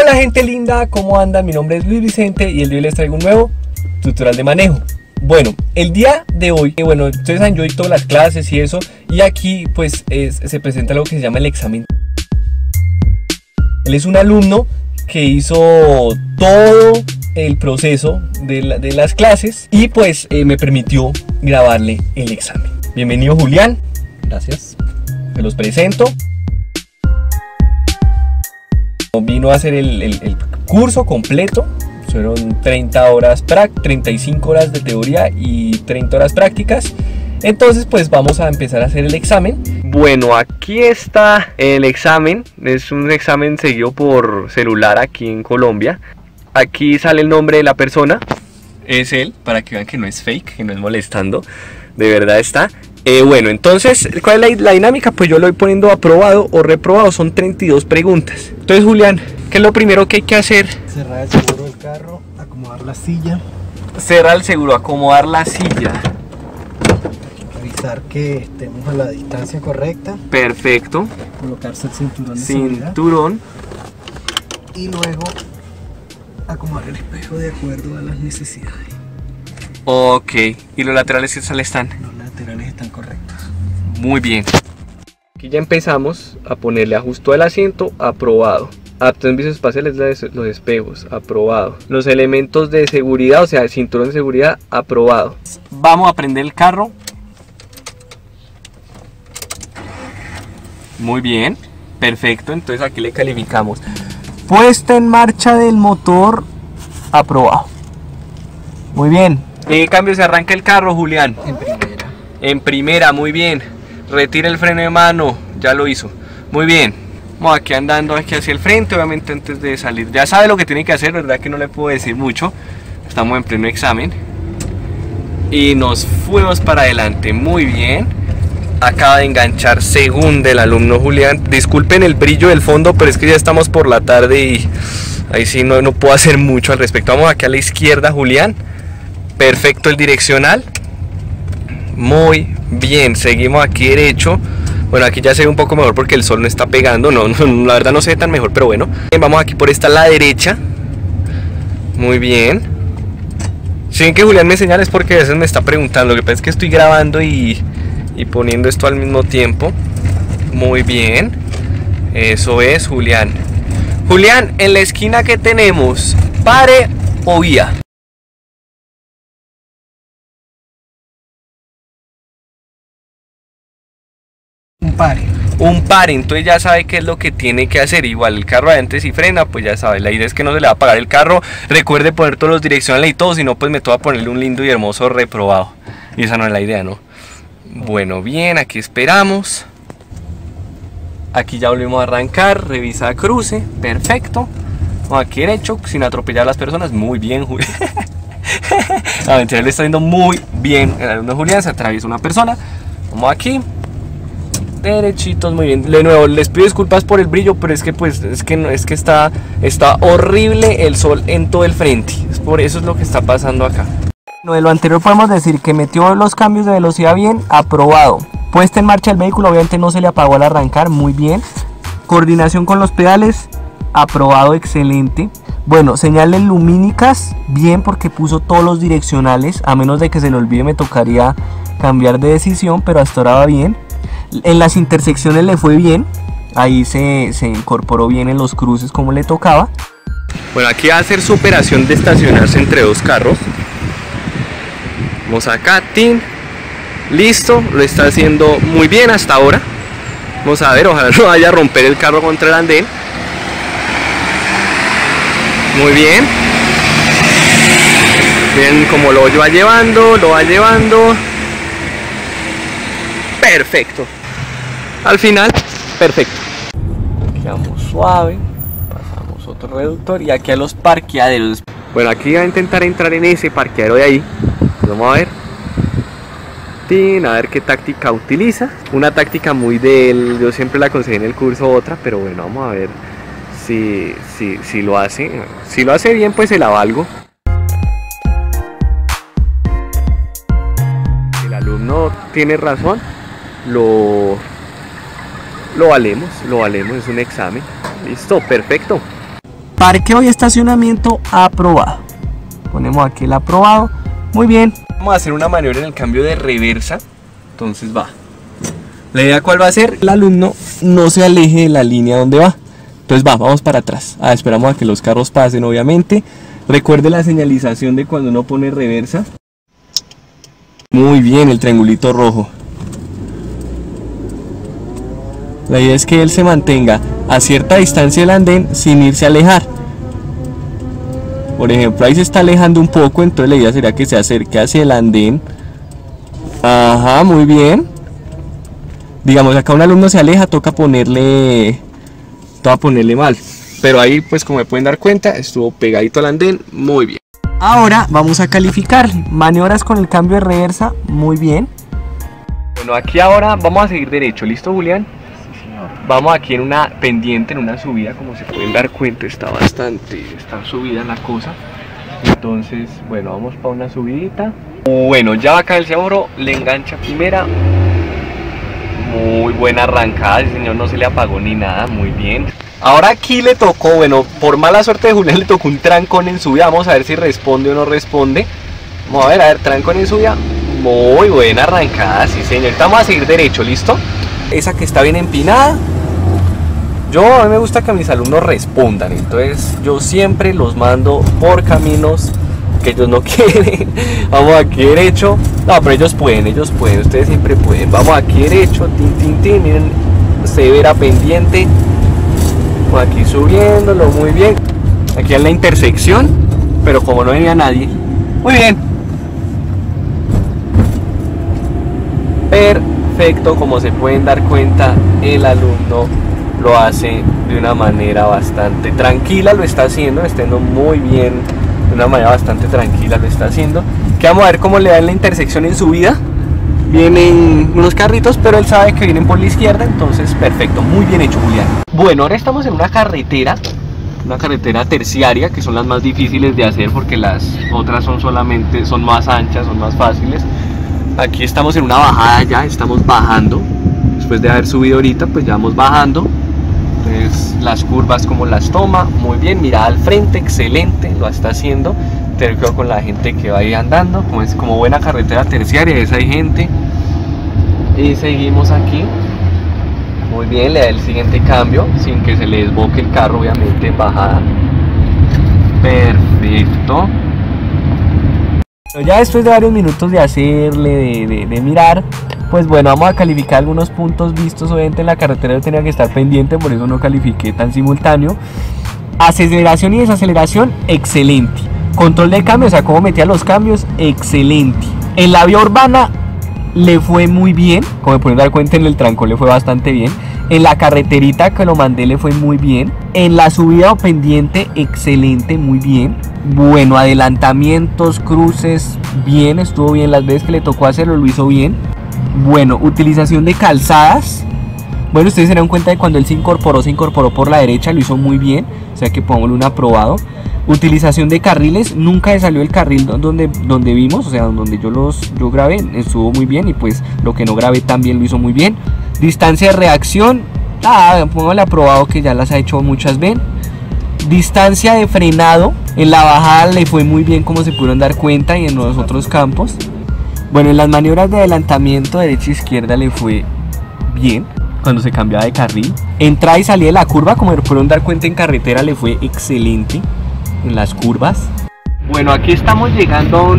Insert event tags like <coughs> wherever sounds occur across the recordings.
Hola gente linda, ¿cómo andan? Mi nombre es Luis Vicente y el día les traigo un nuevo tutorial de manejo. Bueno, el día de hoy, eh, bueno, ustedes saben, yo todas las clases y eso, y aquí pues se presenta algo que se llama el examen. Él es un alumno que hizo todo el proceso de, de las clases y pues eh, me permitió grabarle el examen. Bienvenido Julián. Gracias. Se los presento. Vino a hacer el, curso completo. Fueron 30 horas, 35 horas de teoría y 30 horas prácticas. Entonces pues vamos a empezar a hacer el examen. Bueno, aquí está el examen. Es un examen seguido por celular aquí en Colombia. Aquí sale el nombre de la persona. Es él, para que vean que no es fake, que no es molestando. De verdad está. Eh, bueno, entonces, ¿cuál es la, dinámica? Pues yo lo voy poniendo aprobado o reprobado. Son 32 preguntas. Entonces, Julián, ¿qué es lo primero que hay que hacer? Cerrar el seguro del carro, acomodar la silla. Cerrar el seguro, acomodar la silla. Revisar que estemos a la distancia correcta. Perfecto. Colocarse el cinturón de Cinturón. Y luego acomodar el espejo de acuerdo a las necesidades. Ok. ¿Y los laterales qué tal están? Están correctos. Muy bien. Aquí ya empezamos a ponerle ajusto al asiento, aprobado. Aptos en visos espaciales los espejos, aprobado. Los elementos de seguridad, o sea, el cinturón de seguridad, aprobado. Vamos a prender el carro. Muy bien, perfecto. Entonces aquí le calificamos. Puesta en marcha del motor, aprobado. Muy bien. ¿En qué cambio se arranca el carro, Julián? En en primera, muy bien. Retira el freno de mano, ya lo hizo. Muy bien. Vamos aquí andando aquí hacia el frente, obviamente antes de salir. Ya sabe lo que tiene que hacer, verdad que no le puedo decir mucho. Estamos en pleno examen. Y nos fuimos para adelante, muy bien. Acaba de enganchar segundo el alumno Julián. Disculpen el brillo del fondo, pero es que ya estamos por la tarde y ahí sí no, no puedo hacer mucho al respecto. Vamos aquí a la izquierda, Julián. Perfecto el direccional. Muy bien, seguimos aquí derecho. Bueno, aquí ya se ve un poco mejor porque el sol no está pegando. No, <laughs> la verdad no se ve tan mejor, pero bueno. Vamos aquí por esta la derecha. Muy bien. Si ven que Julián me señala es porque a veces me está preguntando. Lo que pasa es que estoy grabando y, y poniendo esto al mismo tiempo. Muy bien. Eso es, Julián. Julián, en la esquina que tenemos, pare o vía. Un pare, entonces ya sabe qué es lo que tiene que hacer. Igual el carro adentro si frena, pues ya sabe. La idea es que no se le va a apagar el carro. Recuerde poner todos los direccionales y todo, si no, pues me toca ponerle un lindo y hermoso reprobado. Y esa no es la idea, ¿no? Bueno, bien, aquí esperamos. Aquí ya volvimos a arrancar, revisa cruce, perfecto. Aquí derecho, sin atropellar a las personas, muy bien, Julián. <laughs> le está yendo muy bien. El alumno Julián se atraviesa una persona. Vamos aquí, derechitos, muy bien. De nuevo, les pido disculpas por el brillo, pero es que pues es que no, es que está está horrible el sol en todo el frente. Es por eso es lo que está pasando acá. No, de lo anterior podemos decir que metió los cambios de velocidad bien, aprobado. Puesta en marcha el vehículo, obviamente no se le apagó al arrancar, muy bien. Coordinación con los pedales, aprobado, excelente. Bueno, señales lumínicas, bien porque puso todos los direccionales, a menos de que se le olvide me tocaría cambiar de decisión, pero hasta ahora va bien. En las intersecciones le fue bien, ahí se, incorporó bien en los cruces como le tocaba. Bueno, aquí va a hacer su operación de estacionarse entre dos carros. Vamos acá, tin. Listo, lo está haciendo muy bien hasta ahora. Vamos a ver, ojalá <laughs> no vaya a romper el carro contra el andén. Muy bien. Bien, como lo va llevando, lo va llevando. Perfecto. Al final, perfecto. Quedamos suave. Pasamos otro reductor y aquí a los parqueaderos. Bueno, aquí voy a intentar entrar en ese parqueadero de ahí. Vamos a ver. A ver qué táctica utiliza. Una táctica muy de él. Yo siempre la aconsejé en el curso otra, pero bueno, vamos a ver si, si, si lo hace. Si lo hace bien, pues se la valgo. El alumno tiene razón. Lo, lo valemos, lo valemos, es un examen. Listo, perfecto. Parqueo y estacionamiento aprobado. Ponemos aquí el aprobado. Muy bien. Vamos a hacer una maniobra en el cambio de reversa. Entonces va. La idea cuál va a ser, el alumno no se aleje de la línea donde va. Entonces va, vamos para atrás. Ah, esperamos a que los carros pasen, obviamente. Recuerde la señalización de cuando uno pone reversa. Muy bien, el triangulito rojo. La idea es que él se mantenga a cierta distancia del andén sin irse a alejar. Por ejemplo, ahí se está alejando un poco, entonces la idea sería que se acerque hacia el andén. Ajá, muy bien. Digamos, acá un alumno se aleja, toca ponerle... Toca ponerle mal. Pero ahí, pues como me pueden dar cuenta, estuvo pegadito al andén, muy bien. Ahora vamos a calificar. Maniobras con el cambio de reversa, muy bien. Bueno, aquí ahora vamos a seguir derecho, ¿listo Julián? Vamos aquí en una pendiente, en una subida, como se pueden dar cuenta, está bastante, está subida la cosa. Entonces, bueno, vamos para una subidita. Bueno, ya va acá el semáforo, le engancha primera. Muy buena arrancada, el señor no se le apagó ni nada, muy bien. Ahora aquí le tocó, bueno, por mala suerte de Julián le tocó un trancón en subida. Vamos a ver si responde o no responde. Vamos a ver, a ver, trancón en subida. Muy buena arrancada, sí señor. Vamos a seguir derecho, ¿listo? Esa que está bien empinada, yo a mí me gusta que mis alumnos respondan, entonces yo siempre los mando por caminos que ellos no <laughs> quieren. Vamos aquí derecho. No, pero ellos pueden, ellos pueden, ustedes siempre pueden. Vamos aquí derecho, tin, tin, tin, miren, severa pendiente. Vamos aquí subiéndolo muy bien. Aquí en la intersección, pero como no venía nadie. Muy bien. Perfecto, como se pueden dar cuenta, el alumno lo hace de una manera bastante tranquila, lo está haciendo, está yendo muy bien, de una manera bastante tranquila lo está haciendo. Que vamos a ver cómo le da en la intersección en su vida. Vienen unos carritos, pero él sabe que vienen por la izquierda, entonces perfecto, muy bien hecho Julián. Bueno, ahora estamos en una carretera, una carretera terciaria, que son las más difíciles de hacer porque las otras son solamente, son más anchas, son más fáciles. Aquí estamos en una bajada ya, estamos bajando. Después de haber subido ahorita, pues ya vamos bajando entonces las curvas como las toma, muy bien, mira al frente, excelente, lo está haciendo. Tener cuidado con la gente que va ahí andando, como es como buena carretera terciaria, esa hay gente. Y seguimos aquí. Muy bien, le da el siguiente cambio, sin que se le desboque el carro, obviamente, bajada. Perfecto. Ya después de varios minutos de hacerle, de, mirar, pues bueno, vamos a calificar algunos puntos vistos. Obviamente en la carretera yo tenía que estar pendiente, por eso no califiqué tan simultáneo. Aceleración y desaceleración, excelente. Control de cambio, o sea, cómo metía los cambios, excelente. En la vía urbana le fue muy bien, como me pueden dar cuenta en el trancón le fue bastante bien. En la carreterita que lo mandé le fue muy bien. En la subida o pendiente, excelente, muy bien. Bueno, adelantamientos, cruces, bien, estuvo bien. Las veces que le tocó hacerlo lo hizo bien. Bueno, utilización de calzadas. Bueno, ustedes se dan cuenta de cuando él se incorporó, se incorporó por la derecha, lo hizo muy bien. O sea que pongámosle un aprobado. Utilización de carriles, nunca salió el carril donde, donde vimos, o sea, donde yo los yo grabé, estuvo muy bien y pues lo que no grabé también lo hizo muy bien. Distancia de reacción, ah, póngale aprobado que ya las ha hecho muchas veces. Distancia de frenado, en la bajada le fue muy bien como se pudieron dar cuenta y en los otros campos. Bueno, en las maniobras de adelantamiento derecha e le fue bien cuando se cambiaba de carril. Entrada y salida de la curva, como me pudieron dar cuenta en carretera, le fue excelente en las curvas. Bueno, aquí estamos llegando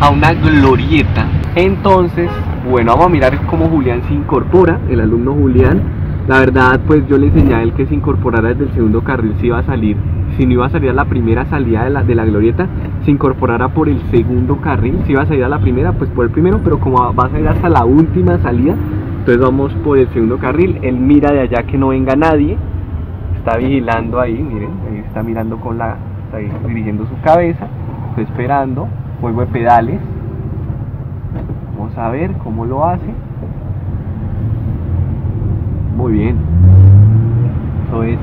a una glorieta. Entonces, bueno, vamos a mirar cómo Julián se incorpora, el alumno Julián. La verdad, pues yo le enseñé a él que se incorporara desde el segundo carril si iba a salir si no iba a salir a la primera salida de la, de la glorieta, se incorporara por el segundo carril. Si iba a salir a la primera, pues por el primero, pero como va a salir hasta la última salida, entonces vamos por el segundo carril. Él mira de allá que no venga nadie, está vigilando ahí, miren, ahí está mirando con la, está dirigiendo su cabeza, está esperando, juego de pedales. Vamos a ver cómo lo hace. Muy bien. Eso es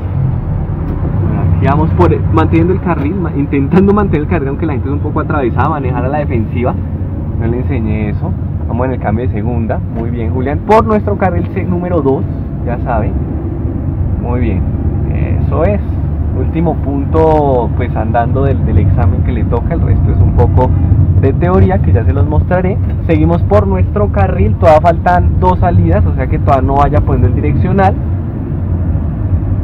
vamos por manteniendo el carril, intentando mantener el carril aunque la gente es un poco atravesada, manejar a la defensiva. No le enseñé eso. Vamos en el cambio de segunda. Muy bien, Julián. Por nuestro carril C número 2, ya sabe. Muy bien. Eso es. último punto pues andando del, del examen que le toca, el resto es un poco de teoría que ya se los mostraré. Seguimos por nuestro carril, todavía faltan dos salidas, o sea que todavía no vaya poniendo el direccional.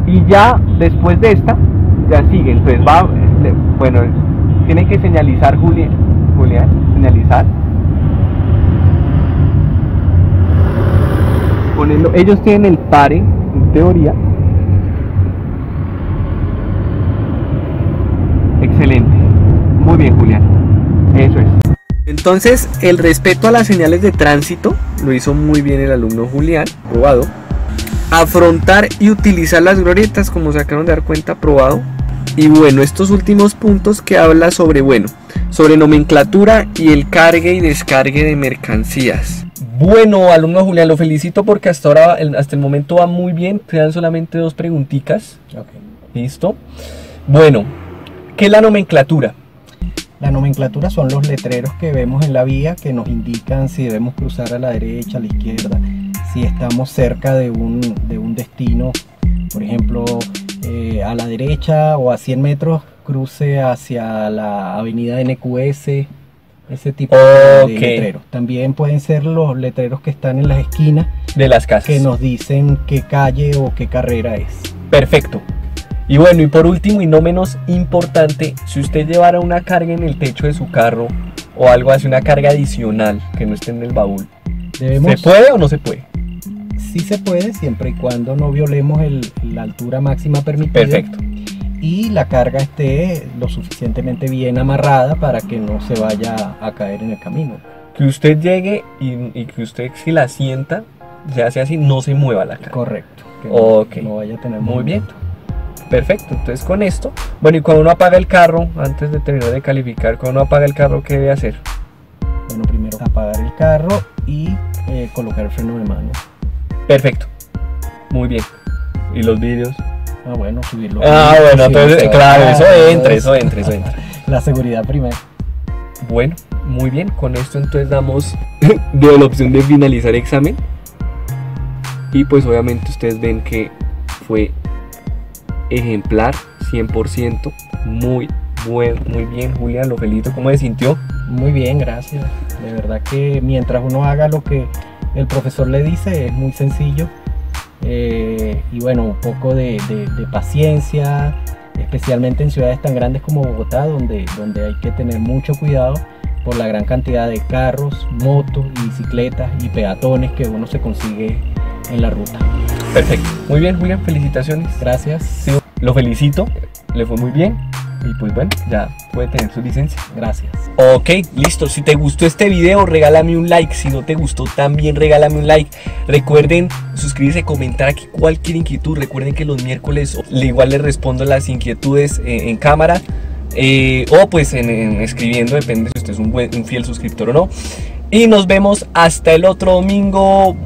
Y ya después de esta, ya sigue, entonces va, le- bueno, tiene que señalizar Julián, Julián, señalizar. Poniendo, ellos tienen el pare, en teoría. Excelente. Muy bien, Julián. Eso es. Entonces, el respeto a las señales de tránsito lo hizo muy bien el alumno Julián, probado. Afrontar y utilizar las glorietas, como se acaban de dar cuenta, probado. Y bueno, estos últimos puntos que habla sobre, bueno, sobre nomenclatura y el cargue y descargue de mercancías. Bueno, alumno Julián, lo felicito porque hasta ahora, hasta el momento va muy bien. Quedan solamente dos preguntitas. ¿Listo? Bueno, ¿qué es la nomenclatura? La nomenclatura son los letreros que vemos en la vía que nos indican si debemos cruzar a la derecha, a la izquierda, si estamos cerca de un, de un destino, por ejemplo, eh, a la derecha o a 100 metros, cruce hacia la avenida NQS, ese tipo de- letreros. También pueden ser los letreros que están en las esquinas De las casas. que nos dicen qué calle o qué carrera es. Perfecto. Y bueno, y por último y no menos importante, si usted llevara una carga en el techo de su carro o algo así, una carga adicional que no esté en el baúl, Debemos, ¿se puede o no se puede? Sí se puede, siempre y cuando no violemos el- la altura máxima permitida. Perfecto. y la carga esté lo suficientemente bien amarrada para que no se vaya a caer en el camino. Que usted llegue y, y que usted si la sienta, se hace así, no se mueva la carga. Correcto. Que Ok. no vaya a tener Muy bien. Perfecto, entonces con esto, bueno, y cuando uno apaga el carro, antes de terminar de calificar, cuando uno apaga el carro, ¿qué debe hacer? Bueno, primero apagar el carro y eh, colocar el freno de mano. Perfecto, muy bien. ¿Y los vídeos? Ah, bueno, subirlo. Ah, bueno, entonces, sí, claro, eso ah, entra, eso entra, eso entra. <laughs> La seguridad primero. Bueno, muy bien, con esto entonces damos <coughs> de la opción de finalizar examen. Y pues obviamente ustedes ven que fue ejemplar, 100%, muy buen, muy bien, Julián, lo felicito, ¿cómo se sintió? Muy bien, gracias. De verdad que mientras uno haga lo que el profesor le dice, es muy sencillo. Eh, y bueno, un poco de, de- de paciencia, especialmente en ciudades tan grandes como Bogotá, donde, donde hay que tener mucho cuidado por la gran cantidad de carros, motos y bicicletas y peatones que uno se consigue en la ruta. Perfecto, muy bien, Julián, felicitaciones. Gracias. Sí, lo felicito, le fue muy bien. Y pues bueno, ya puede tener su licencia. Gracias. Ok, listo. Si te gustó este video, regálame un like. Si no te gustó, también regálame un like. Recuerden suscribirse, comentar aquí cualquier inquietud. Recuerden que los miércoles le- igual les respondo las inquietudes eh, en cámara. eh, o pues en, en escribiendo, depende si usted es un, buen, un fiel suscriptor o no. Y nos vemos hasta el otro domingo.